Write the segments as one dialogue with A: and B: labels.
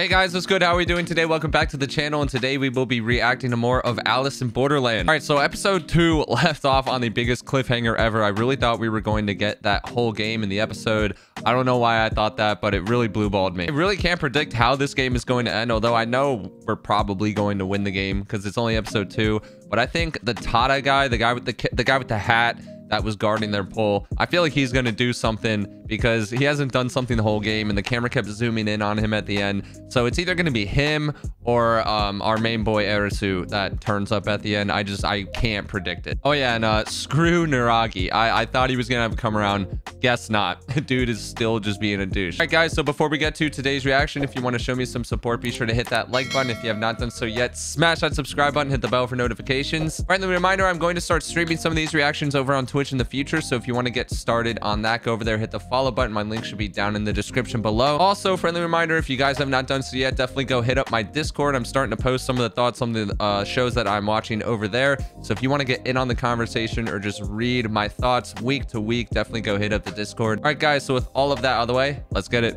A: Hey guys, what's good? How are we doing today? Welcome back to the channel, and today we will be reacting to more of Alice in Borderland. All right, so episode two left off on the biggest cliffhanger ever. I really thought we were going to get that whole game in the episode. I don't know why I thought that, but it really blue-balled me. I really can't predict how this game is going to end, although I know we're probably going to win the game because it's only episode two. But I think the Tatta guy, the guy with the the guy with the hat, that was guarding their pole. I feel like he's going to do something because he hasn't done something the whole game and the camera kept zooming in on him at the end. So it's either going to be him or um, our main boy Arisu that turns up at the end. I just, I can't predict it. Oh yeah, and uh, screw Niragi. I, I thought he was going to come around. Guess not. Dude is still just being a douche. All right, guys, so before we get to today's reaction, if you want to show me some support, be sure to hit that like button. If you have not done so yet, smash that subscribe button, hit the bell for notifications. Friendly reminder, I'm going to start streaming some of these reactions over on Twitch in the future. So if you want to get started on that, go over there, hit the follow button. My link should be down in the description below. Also, friendly reminder, if you guys have not done so yet, definitely go hit up my Discord. I'm starting to post some of the thoughts on the uh, shows that I'm watching over there. So if you want to get in on the conversation or just read my thoughts week to week, definitely go hit up the Discord. All right, guys. So with all of that out of the way, let's get it.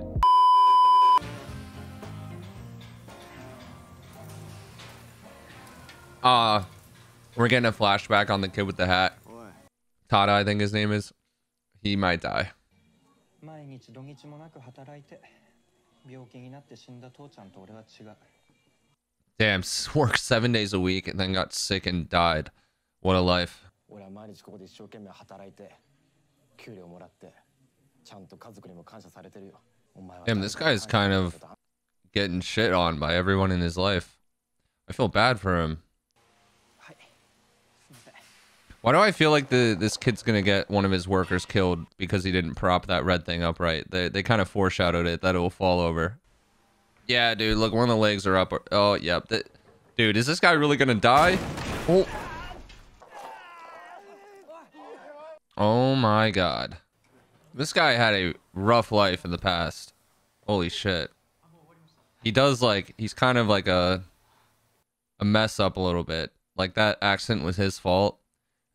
A: Uh, we're getting a flashback on the kid with the hat. Tatta, I think his name is. He might die. Damn, worked seven days a week and then got sick and died. What a life. Damn, this guy is kind of getting shit on by everyone in his life. I feel bad for him. Why do I feel like the this kid's gonna get one of his workers killed because he didn't prop that red thing up right? They they kind of foreshadowed it that it will fall over. Yeah, dude. Look, one of the legs are up. Oh, yep. Yeah, dude, is this guy really gonna die? Oh. Oh my god. This guy had a rough life in the past. Holy shit. He does like he's kind of like a a mess up a little bit. Like that accident was his fault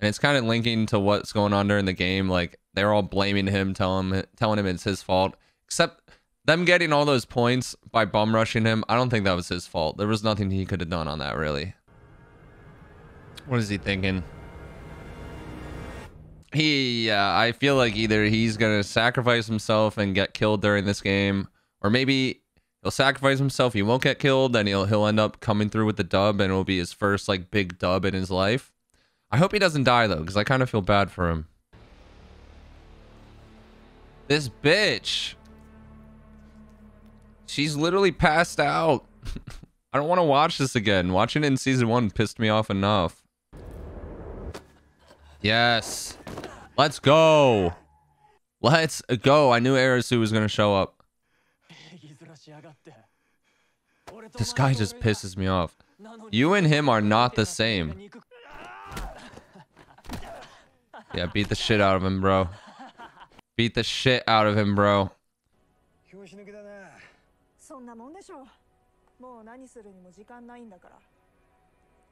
A: and it's kind of linking to what's going on during the game. Like they're all blaming him, telling him, telling him it's his fault. Except them getting all those points by bum rushing him. I don't think that was his fault. There was nothing he could have done on that, really. What is he thinking? He, yeah, I feel like either he's gonna sacrifice himself and get killed during this game, or maybe he'll sacrifice himself. He won't get killed, and he'll he'll end up coming through with the dub, and it'll be his first like big dub in his life I hope he doesn't die though, because I kind of feel bad for him. This bitch. She's literally passed out. I don't want to watch this again. Watching it in season one pissed me off enough. Yes. Let's go. Let's go. I knew Arisu was going to show up. This guy just pisses me off. You and him are not the same. Yeah, beat the shit out of him, bro. Beat the shit out of him, bro.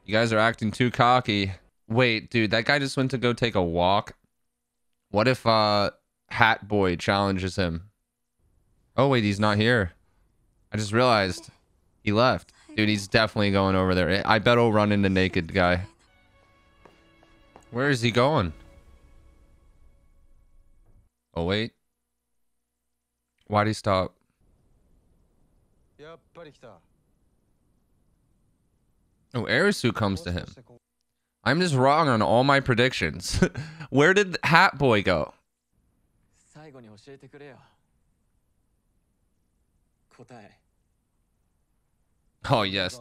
A: You guys are acting too cocky. Wait, dude, that guy just went to go take a walk. What if uh Hat Boy challenges him? Oh wait, he's not here. I just realized he left. Dude, he's definitely going over there. I bet he'll run into naked guy. Where is he going? Oh, wait. Why'd he stop? Oh, Arisu comes to him. I'm just wrong on all my predictions. Where did Hat Boy go? Oh, yes.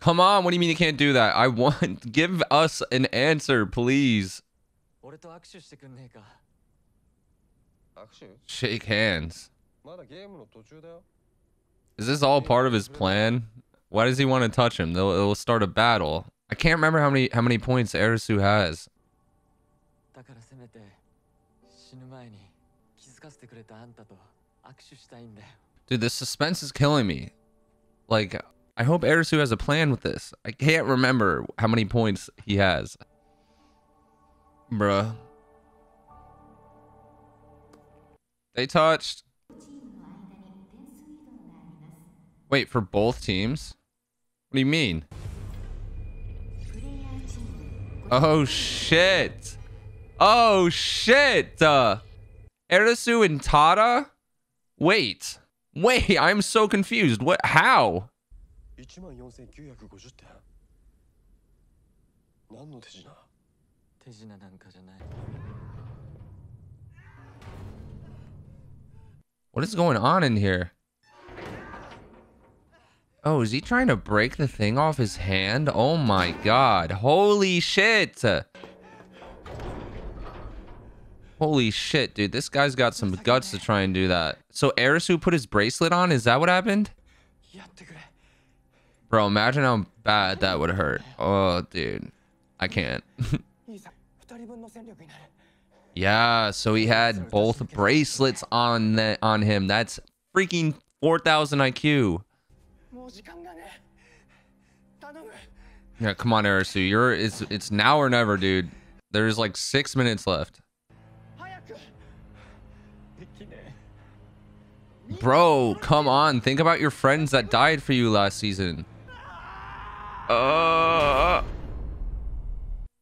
A: Come on, what do you mean you can't do that? I want... Give us an answer, please. Shake hands. Is this all part of his plan? Why does he want to touch him? They'll, it'll start a battle. I can't remember how many how many points Arisu has. Dude, the suspense is killing me. Like, I hope Arisu has a plan with this. I can't remember how many points he has. Bruh. They touched. Wait, for both teams? What do you mean? Oh, shit. Oh, shit. Uh, Arisu and Tatta? Wait. Wait, I'm so confused. What? How? What is going on in here? Oh, is he trying to break the thing off his hand? Oh my god. Holy shit. Holy shit, dude. This guy's got some guts to try and do that. So Arisu put his bracelet on? Is that what happened? Bro, imagine how bad that would hurt. Oh, dude. I can't. Yeah, so he had both bracelets on the, on him. That's freaking 4,000 IQ. Yeah, come on, Arisu. You're it's it's now or never, dude. There's like six minutes left. Bro, come on. Think about your friends that died for you last season. Uh,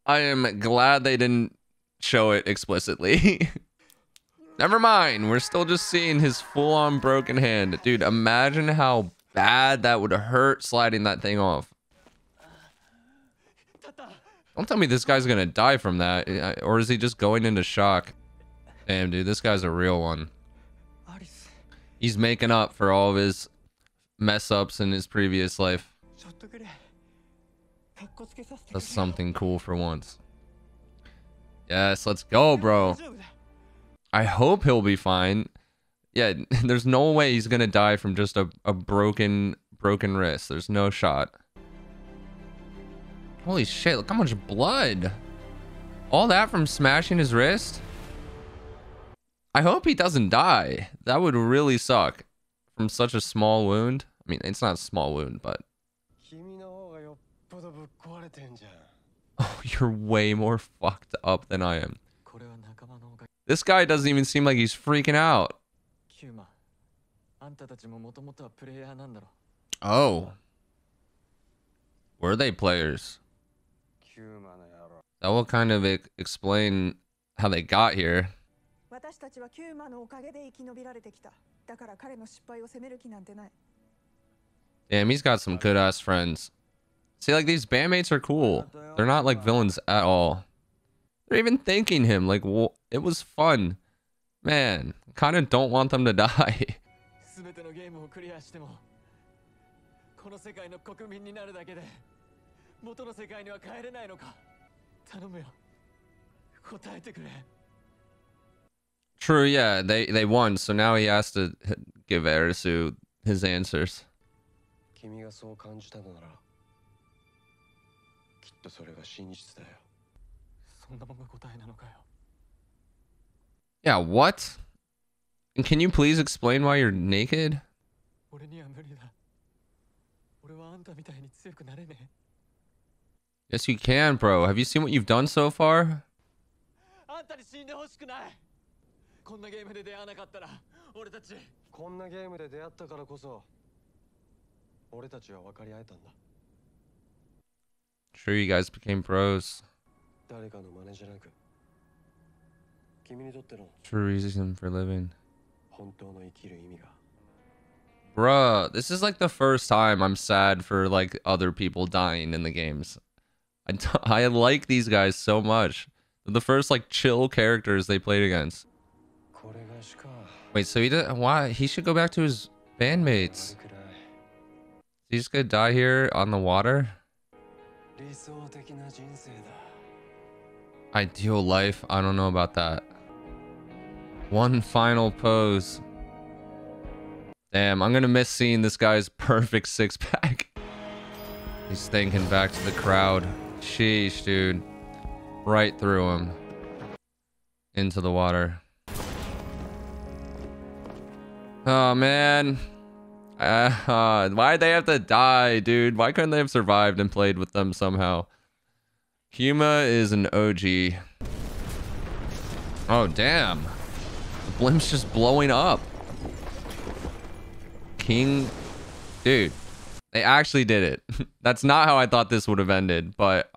A: I am glad they didn't show it explicitly. Never mind. We're still just seeing his full on broken hand. Dude, imagine how bad that would hurt sliding that thing off. Don't tell me this guy's going to die from that. Eh, or is he just going into shock? Damn, dude, this guy's a real one. He's making up for all of his mess ups in his previous life. That's something cool for once. Yes, let's go, bro. I hope he'll be fine. Yeah, there's no way he's gonna die from just a, a broken broken wrist. There's no shot. Holy shit, look how much blood. All that from smashing his wrist? I hope he doesn't die. That would really suck. From such a small wound. I mean, it's not a small wound, but... you're way more fucked up than I am. This guy doesn't even seem like he's freaking out. Oh. Were they players? That will kind of explain how they got here. Damn, he's got some good ass friends. See, like, these bandmates are cool. They're not, like, villains at all. They're even thanking him. Like, well, it was fun. Man, kind of don't want them to die. True, yeah, they, they won, so now he has to give Arisu his answers.
B: 君がそう感じたのならとそれが真実だよ
C: そんなもんが答えなのかよ
A: Yeah, what? And can you please explain why you're naked?
C: 俺には無理だ俺はあんたみたいに強くなれねえ
A: Yes, you can, bro. Have you seen what you've done so far?
C: あんたに死んでほしくないこんなゲームで出会わなかったら俺たち
B: こんなゲームで出会ったからこそ俺たちは分かり合えたんだ
A: Sure, you guys became pros. True reason for living. Bruh, this is like the first time I'm sad for like other people dying in the games. I, I like these guys so much. They're the first like chill characters they played against. Wait, so he didn't. Why? He should go back to his bandmates. He's gonna die here on the water? Ideal life? I don't know about that. One final pose. Damn, I'm gonna miss seeing this guy's perfect six pack. He's thinking back to the crowd. Sheesh, dude. Right through him. Into the water. Oh, man. Uh, why'd they have to die, dude? Why couldn't they have survived and played with them somehow? Kyuma is an OG. Oh, damn. The blimp's just blowing up. King... Dude. They actually did it. That's not how I thought this would have ended, but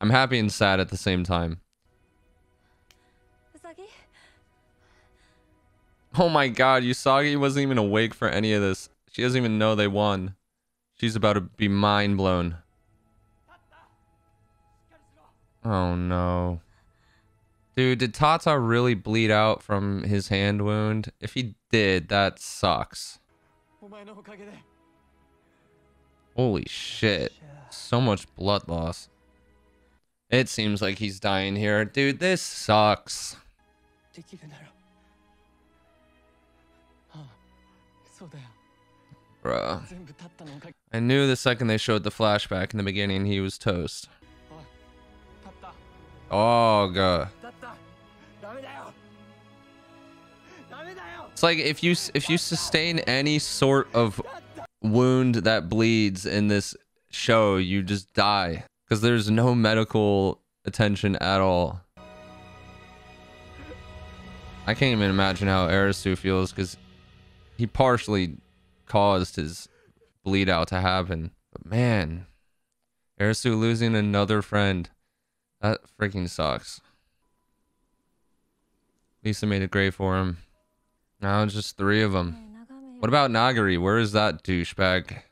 A: I'm happy and sad at the same time. Oh my god, Usagi wasn't even awake for any of this. She doesn't even know they won. She's about to be mind blown. Oh no. Dude, did Tatta really bleed out from his hand wound? If he did, that sucks. Holy shit. So much blood loss. It seems like he's dying here. Dude, this sucks. Bruh. I knew the second they showed the flashback in the beginning, he was toast. Oh, God. It's like if you if you sustain any sort of wound that bleeds in this show, you just die because there's no medical attention at all. I can't even imagine how Arisu feels because he partially caused his bleed out to happen. But man, Arisu losing another friend. That freaking sucks. Lisa made it great for him. Now just three of them. What about Nagari? Where is that douchebag?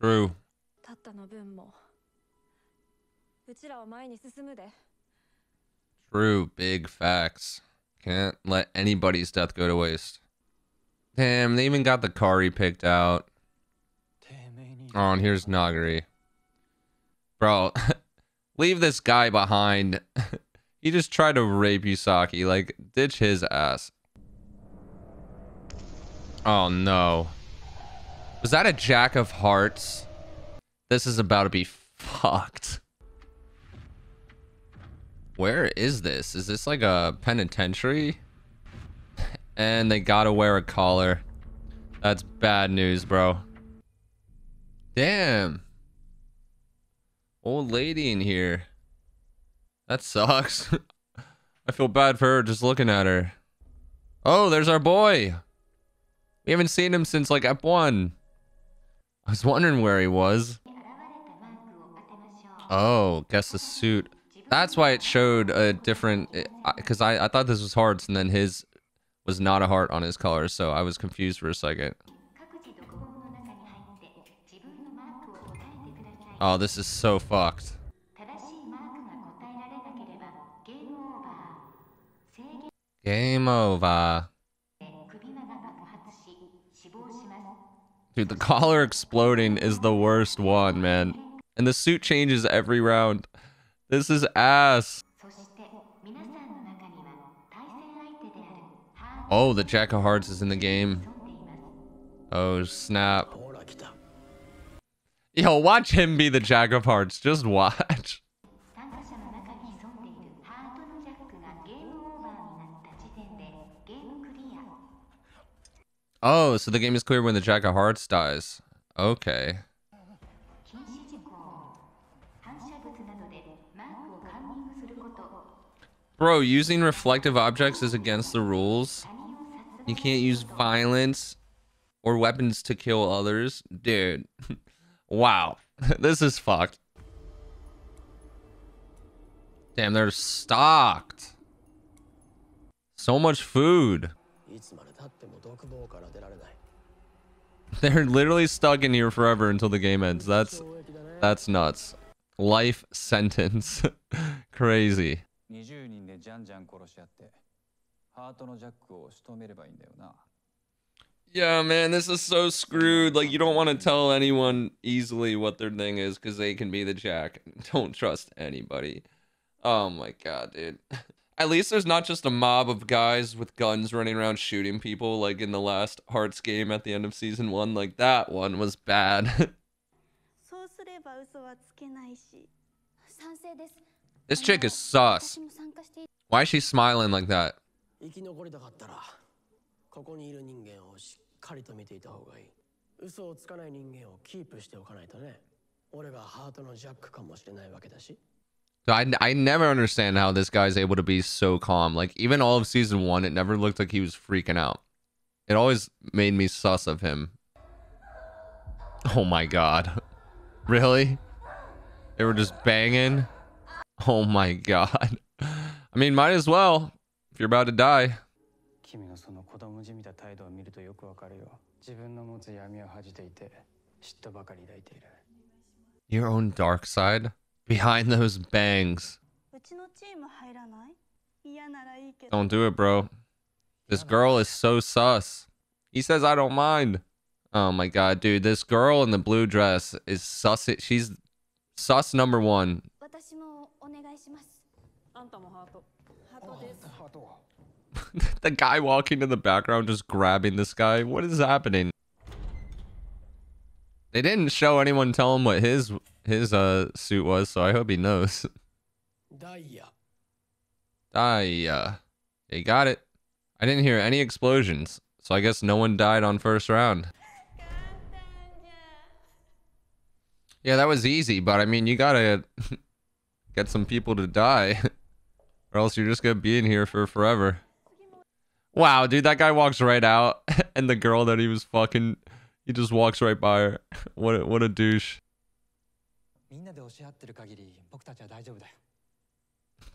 A: True. True, big facts. Can't let anybody's death go to waste. Damn, they even got the Kari picked out. Oh, and here's Nagari. Bro, leave this guy behind. he just tried to rape Usagi. Like, ditch his ass. Oh, no. Was that a Jack of Hearts? This is about to be fucked. Where is this? Is this like a penitentiary? And they gotta wear a collar. That's bad news, bro. Damn. Old lady in here. That sucks. I feel bad for her just looking at her. Oh, there's our boy. We haven't seen him since like Ep 1. I was wondering where he was. Oh, guess the suit. That's why it showed a different. Uh, because I, I thought this was hearts, and then his was not a heart on his color, so I was confused for a second. Oh, this is so fucked. Game over. Dude, the collar exploding is the worst one, man. And the suit changes every round. This is ass. Oh, the Jack of Hearts is in the game. Oh, snap. Yo, watch him be the Jack of Hearts. Just watch. Oh, so the game is clear when the Jack of Hearts dies. Okay. Bro, using reflective objects is against the rules. You can't use violence or weapons to kill others. Dude. wow. this is fucked. Damn, they're stocked. So much food. They're literally stuck in here forever until the game ends. That's that's nuts. Life sentence. Crazy.
D: 20人でじゃんじゃん殺し合ってハートのジャックを仕留めればいいんだよな
A: Yeah, man, this is so screwed. Like, you don't want to tell anyone easily what their thing is because they can be the jack. Don't trust anybody. Oh my god, dude. At least there's not just a mob of guys with guns running around shooting people like in the last Hearts game at the end of season one. Like, that one was bad.
E: そうすれば嘘はつけないし
F: 賛成です
A: this chick is
F: あの
A: sus.
F: 私も参加してい
A: Why is she smiling like that?
C: 生き残りたかったらここにいる人間をしっかりと見ていた方がいい嘘をつかない人間をキープしておかないとね俺がハートのジャックかもしれないわけだし
A: I, I never understand how this guy's able to be so calm. Like, even all of season one, it never looked like he was freaking out. It always made me sus of him. Oh my god. Really? They were just banging? Oh my god. I mean, might as well. If you're about to die.
D: 君のその子供じみた態度を見るとよくわかるよ自分の持つ闇を恥じていて嫉妬ばかり抱いている
A: Your own dark side? Behind those bangs.
E: うちのチーム入らない嫌ならいいけど
A: Don't do it, bro. This girl is so sus. He says I don't mind. Oh my god, dude. This girl in the blue dress is sus. She's sus number one.
F: 私もお願いしますあんたもハートハートです
A: the guy walking in the background just grabbing this guy. What is happening? They didn't show anyone tell him what his his uh suit was, so I hope he knows.
C: ダイヤ
A: I uh you got it. I didn't hear any explosions, so I guess no one died on first round. Yeah, that was easy, but I mean you gotta get some people to die. or else you're just gonna be in here for forever. Wow, dude, that guy walks right out. and the girl that he was fucking, he just walks right by her. what, a, what a douche.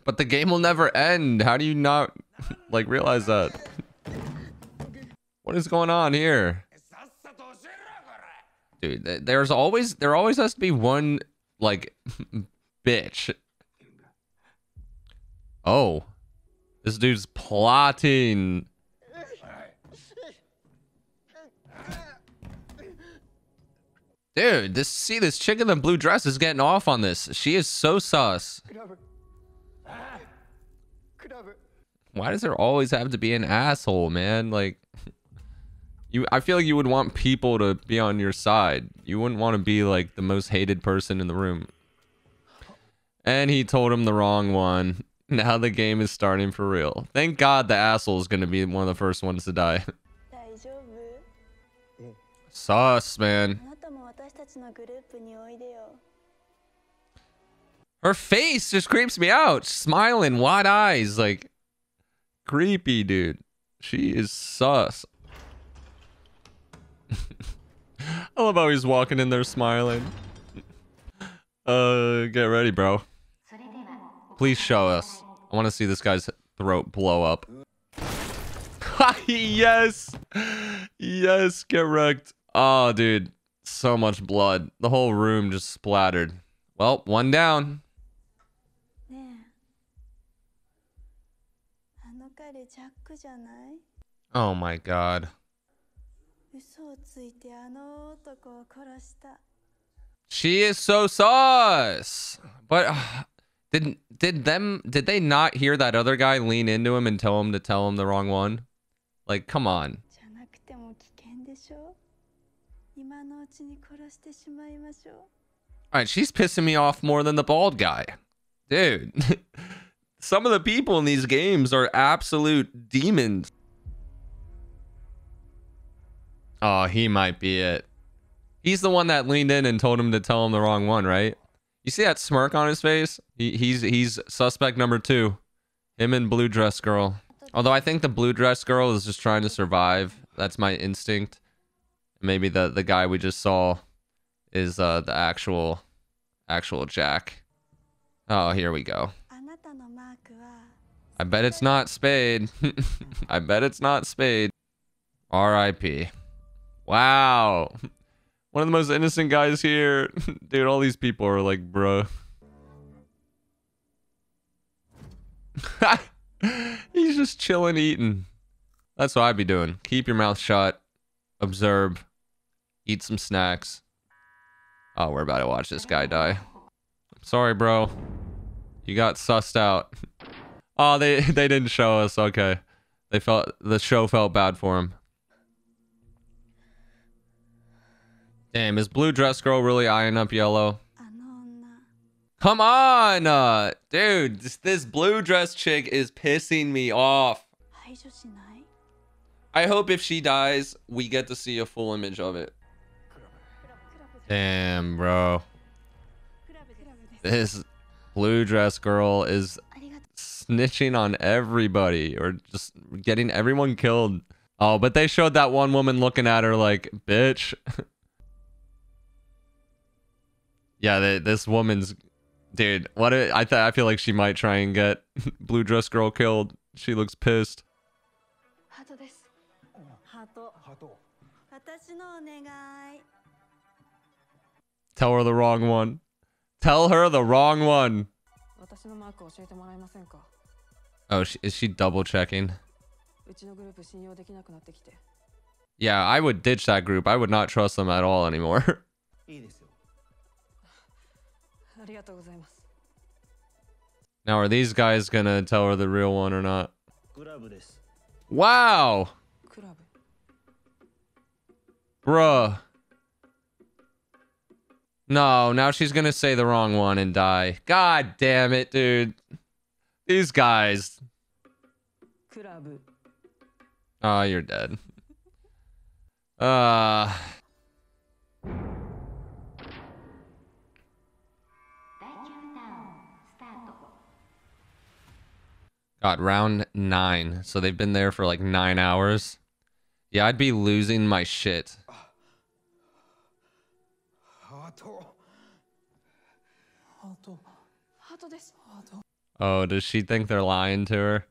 A: But the game will never end. How do you not, like, realize that? What is going on here? Dude, there's always, there always has to be one, like, bitch Oh. This dude's plotting. Dude, this see this chick in the blue dress is getting off on this. She is so sus. Why does there always have to be an asshole, man? Like you I feel like you would want people to be on your side. You wouldn't want to be like the most hated person in the room. And he told him the wrong one. Now the game is starting for real. Thank God the asshole is going to be one of the first ones to die. Sauce, man. Her face just creeps me out. Smiling, wide eyes, like creepy, dude. She is sus. I love how he's walking in there smiling. Uh, get ready, bro. Please show us. I want to see this guy's throat blow up. yes! Yes, get wrecked. Oh, dude. So much blood. The whole room just splattered. Well, one down. Oh my god. She is so sauce! But uh, did did them did they not hear that other guy lean into him and tell him to tell him the wrong one? Like, come on. Alright, she's pissing me off more than the bald guy. Dude. Some of the people in these games are absolute demons. Oh, he might be it. He's the one that leaned in and told him to tell him the wrong one, right? You see that smirk on his face? He, he's he's suspect number two. Him and blue dress girl. Although I think the blue dress girl is just trying to survive. That's my instinct. Maybe the the guy we just saw is uh the actual actual Jack. Oh, here we go. I bet it's not Spade. I bet it's not Spade. R.I.P. Wow. One of the most innocent guys here. Dude, all these people are like, bro. He's just chilling, eating. That's what I'd be doing. Keep your mouth shut. Observe. Eat some snacks. Oh, we're about to watch this guy die. I'm Sorry, bro. You got sussed out. Oh, they they didn't show us. Okay, they felt the show felt bad for him. Damn, is blue dress girl really eyeing up yellow? Come on, uh, dude. This, this blue dress chick is pissing me off. I hope if she dies, we get to see a full image of it. Damn, bro. This blue dress girl is snitching on everybody or just getting everyone killed. Oh, but they showed that one woman looking at her like, bitch. Yeah, they, this woman's dude. What a, I thought, I feel like she might try and get blue dress girl killed. She looks pissed. Tell her the wrong one. Tell her the wrong one. Oh, she, is she double checking? Yeah, I would ditch that group. I would not trust them at all anymore. Now, are these guys gonna tell her the real one or not? Wow! Bruh. No, now she's gonna say the wrong one and die. God damn it, dude. These guys.
F: Ah,
A: oh, you're dead. Uh... God, round nine. So they've been there for like nine hours. Yeah, I'd be losing my shit. Oh, does she think they're lying to her?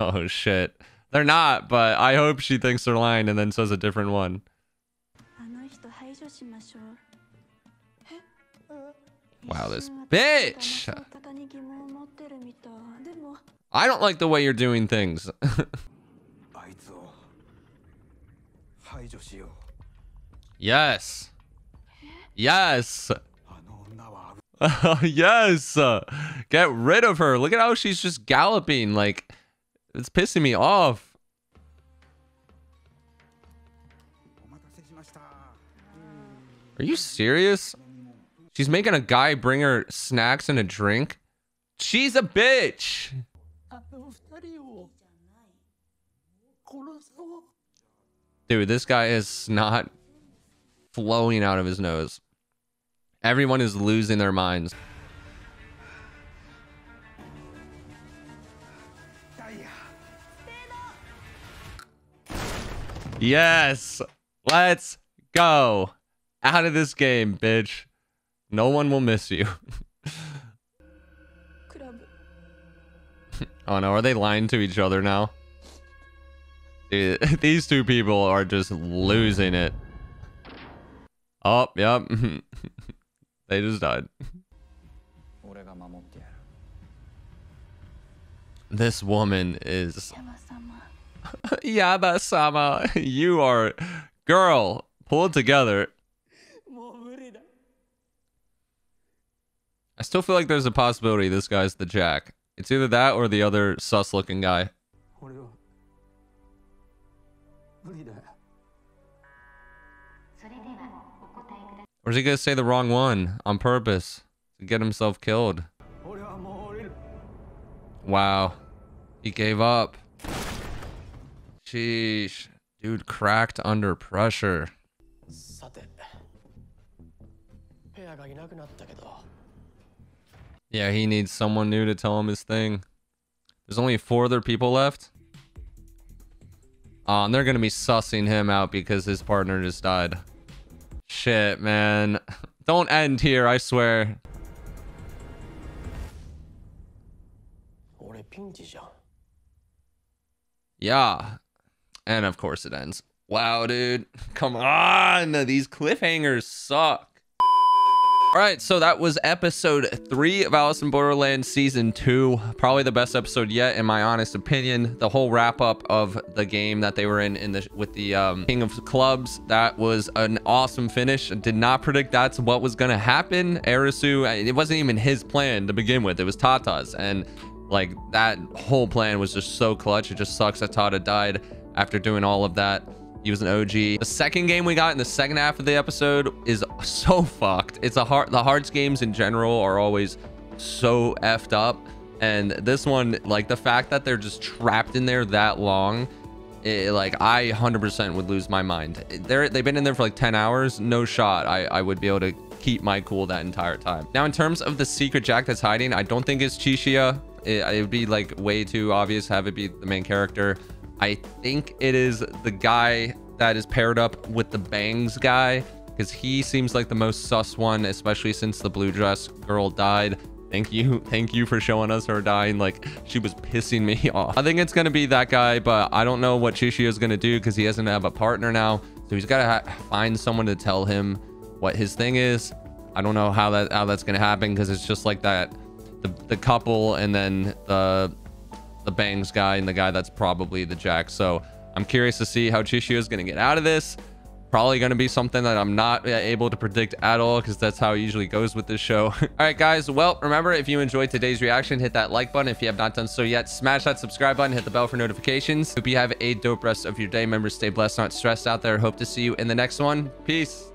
A: Oh, shit. They're not, but I hope she thinks they're lying and then says a different one. Wow, this bitch! I don't like the way you're doing things. yes. Yes. yes. Get rid of her. Look at how she's just galloping. Like, it's pissing me off. Are you serious? She's making a guy bring her snacks and a drink? She's a bitch! Dude, this guy is not flowing out of his nose. Everyone is losing their minds. Yes. Let's go. Out of this game, bitch. No one will miss you. Oh no, are they lying to each other now? These two people are just losing it. Oh, yep. they just died. This woman is... Yaba-sama, you are... Girl, pull it together. I still feel like there's a possibility this guy's the jack. It's either that or the other
C: sus looking guy.
A: Or is he gonna say the wrong one on purpose to get himself killed? Wow. He gave up. Sheesh. Dude cracked under pressure. Yeah, he needs someone new to tell him his thing. There's only four other people left. Oh, and they're going to be sussing him out because his partner just died. Shit, man. Don't end here, I swear. Yeah. And of course it ends. Wow, dude. Come on. These cliffhangers suck. All right, so that was episode three of Alice in Borderland season two. Probably the best episode yet, in my honest opinion. The whole wrap up of the game that they were in in the with the um, King of Clubs. That was an awesome finish. I did not predict that's what was gonna happen. Arisu, it wasn't even his plan to begin with. It was Tatta's, and like that whole plan was just so clutch. It just sucks that Tatta died after doing all of that. He was an OG. The second game we got in the second half of the episode is so fucked. It's a hard. The hearts games in general are always so effed up, and this one, like the fact that they're just trapped in there that long, it, like I 100% would lose my mind. They're they've been in there for like 10 hours. No shot. I I would be able to keep my cool that entire time. Now, in terms of the secret Jack that's hiding, I don't think it's Chishiya. It, it would be like way too obvious have it be the main character. I think it is the guy that is paired up with the bangs guy because he seems like the most sus one, especially since the blue dress girl died. Thank you. Thank you for showing us her dying. Like, she was pissing me off. I think it's going to be that guy, but I don't know what Chishiya is going to do because he doesn't have a partner now. So he's got to find someone to tell him what his thing is. I don't know how that how that's going to happen because it's just like that. The, the couple and then the the bangs guy and the guy that's probably the jack. So I'm curious to see how Chishiya is going to get out of this probably going to be something that I'm not uh, able to predict at all because that's how it usually goes with this show. all right, guys. Well, remember, if you enjoyed today's reaction, hit that like button. If you have not done so yet, smash that subscribe button, hit the bell for notifications. Hope you have a dope rest of your day. Remember, stay blessed, not stressed out there. Hope to see you in the next one. Peace.